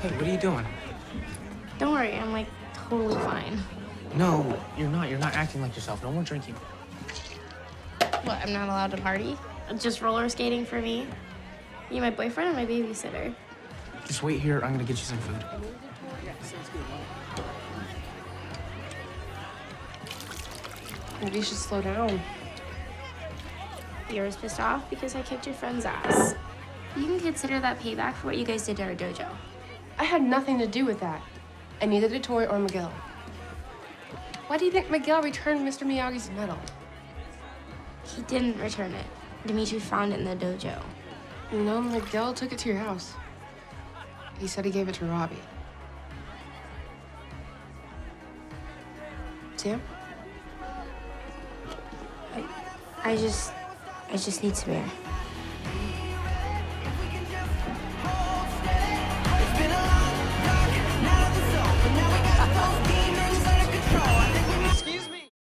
Hey, what are you doing? Don't worry, I'm like totally fine. No, you're not. You're not acting like yourself. No more drinking. What, I'm not allowed to party? Just roller skating for me? You my boyfriend or my babysitter? Just wait here. I'm gonna get you some food. Maybe you should slow down. You're as pissed off because I kicked your friend's ass. You can consider that payback for what you guys did to our dojo. I had nothing to do with that. And neither did Tori or Miguel. Why do you think Miguel returned Mr. Miyagi's medal? He didn't return it. Demetri found it in the dojo. No, Miguel took it to your house. He said he gave it to Robby. Sam? I just, I just need some air.